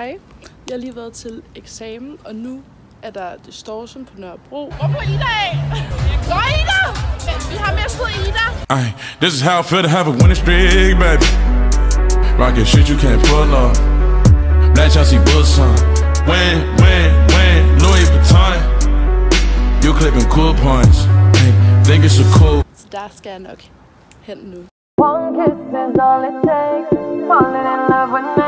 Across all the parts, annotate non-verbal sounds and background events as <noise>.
Hej, jeg har lige været til eksamen, og nu er der distortion på Nørrebro. Hvor på Ida af? Hvor Ida? Vi har mistet Ida. Ay, this is how I feel to have a winning streak, baby. Rockin' shit you can't pull up. Black Chelsea Bulls on. Win, win, win, Louis Vuitton. You clipping cool points. Think it's so cool. Så der skal jeg nok hen nu. One kiss is all it takes. Falling in love with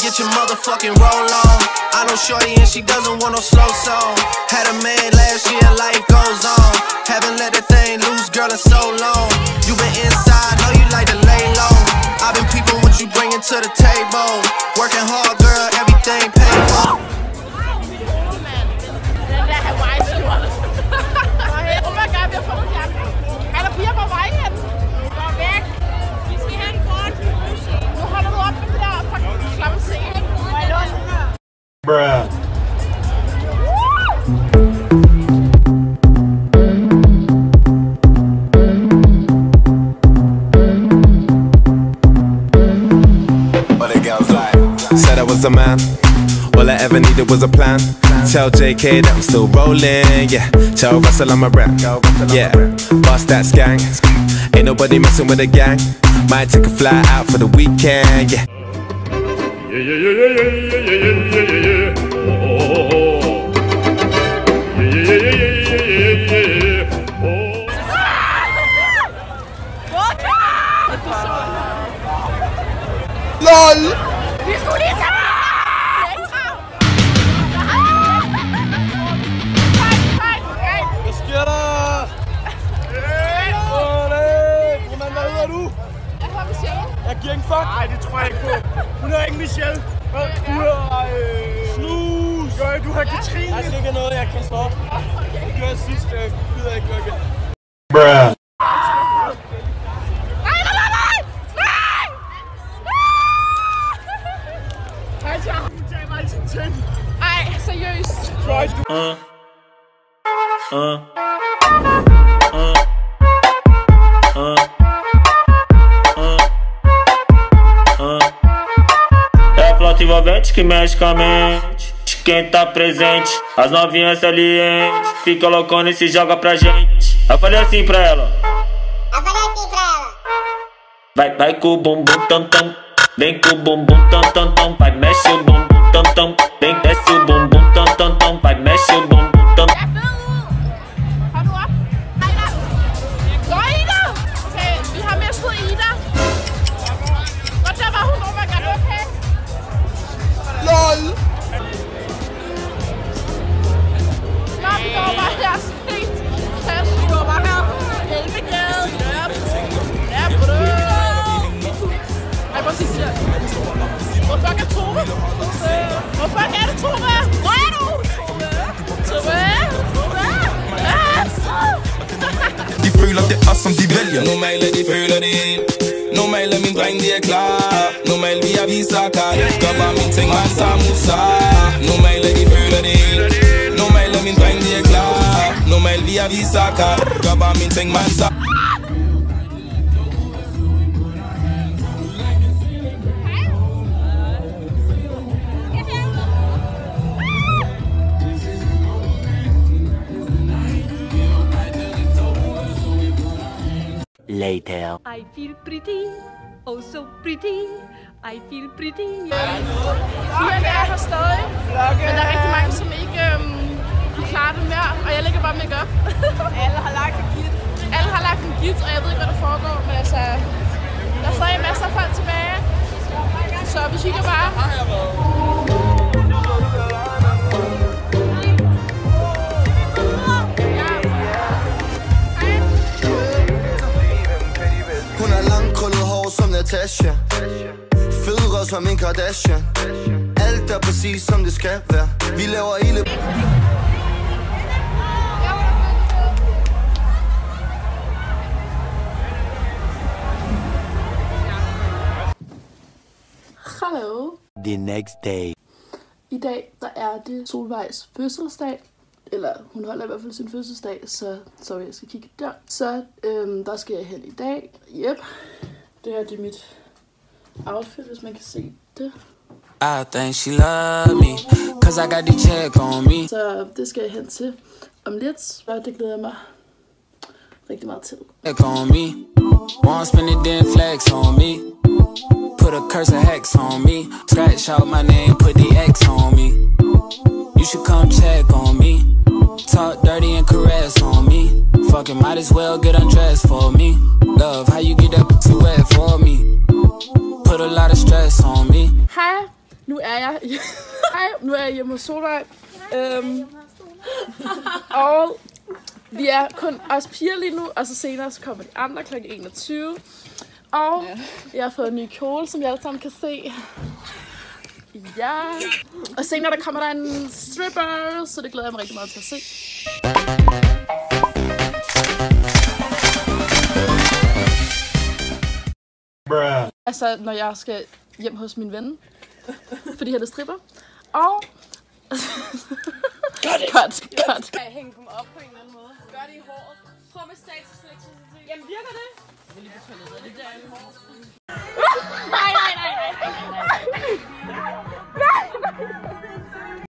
Get your motherfucking roll on. I know Shorty and she doesn't want no slow song. Had a man last year, life goes on. Haven't let that thing loose, girl, in so long. You been inside, know you like to lay low. I've been peeping what you bringing to the table. Working hard, girl, everything paid for. <laughs> Oh my god, vi har fået en jakke. Er der piger på? I was a man. All I ever needed was a plan. Tell JK that I'm still rolling Yeah. Tell Russell I'm a rap Yeah. Bust that gang Ain't nobody messing with the gang. Might take a fly out for the weekend Yeah. Yeah, yeah, yeah, yeah, yeah, yeah, yeah, yeah, yeah, yeah. på Katrine. Der skal ikke noget, jeg kan stå. Det gør jeg sidst, jeg gider ikke lukke. Bruh. Ej, seriøst. Uh. Uh. Uh. Ela plot envolvente que mexe com a mente. Quem tá presente. As novinhas salientes fica loucona e se joga pra gente. Eu falei assim pra ela. Eu falei assim pra ela. Vai, vai com o bumbum tam tam. Vem com o bumbum tam tam tam. Vai, mexe o bumbum tam tam. Vem, desce o bumbum tam tam tam. Vai, mexe o bumbum Hvorfor fuck er Tove? Hvorfor er det, Tove? Hvor er du? Tove? De føler det også som de vælger. Normale de føler det ikke Normalt min dreng, de er klar. Normalt vi er vist kan Gør bare min ting, man sammen Normalt er de føler det ikke Normalt min dreng, de er klar. Normalt vi er vist kan Gør bare min ting, man sammen Later. I feel pretty, oh so pretty. I feel pretty. Pigerne er her stadig, men der er rigtig mange, som ikke øhm, kunne klare det mere, og jeg lægger bare make op. <laughs> Alle har lagt en git. Alle har lagt en git, og jeg ved ikke, hvad der foregår, men altså, der er stadig masser af folk tilbage. Så vi kigger bare. Langkrøllet hår som en Kardashian Alt er præcis som det skal være Vi laver ilde Hallo. The next day. I dag der er det Solvejs fødselsdag. Eller hun holder i hvert fald sin fødselsdag, så sorry, jeg skal kigge der. Så øhm, der skal jeg hen i dag. Yep. Det her det er mit outfit, hvis man kan se det. I think she love me, cause I got the check on me. Så det skal jeg hen til om lidt, og det glæder jeg mig rigtig meget til. Check on me. Won't spend it, then flex on me. Put a curse of hex on me. Scratch out my name, put the X on me. You should come check on me. Talk dirty and caress on me. Fucking might as well get undressed for me. Love, how you get that too wet for me. Put a lot of stress on me. Hej, nu er jeg <laughs> Hej, nu er jeg hjemme hos Solvej. Øhm, og vi er kun os piger lige nu, og så senere så kommer de andre kl. 21. Og jeg har fået en ny kjole, som jeg alle sammen kan se. Ja. Og senere der kommer der en stripper, så det glæder jeg mig rigtig meget til at se. Altså, når jeg skal hjem hos min ven, fordi han er stripper. Og... Gør det. Cut, cut. Skal jeg hænge dem op på en eller anden måde? Gør det i håret. Prøv med statisk elektricitet. Jamen virker det? Jeg vil lige på toilettet. Er det der i håret? Nej, nej, nej, nej, <laughs> nej, nej. Nej, nej.